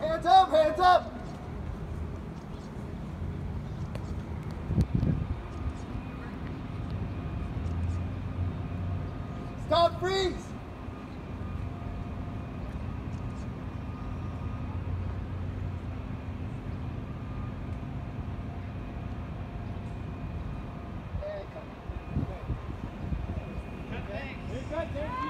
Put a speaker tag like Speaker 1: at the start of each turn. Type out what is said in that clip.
Speaker 1: Hands up, hands up. Stop, freeze. Thank you.